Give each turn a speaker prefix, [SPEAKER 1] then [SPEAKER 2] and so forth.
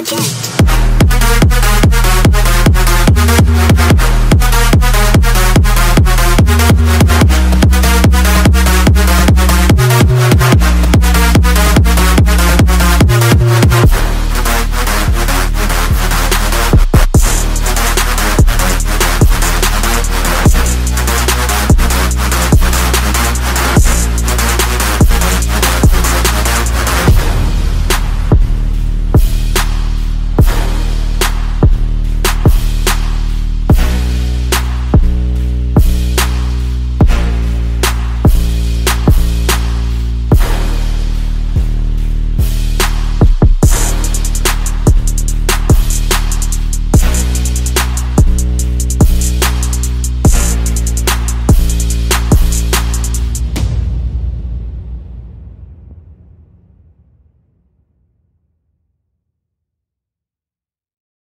[SPEAKER 1] again.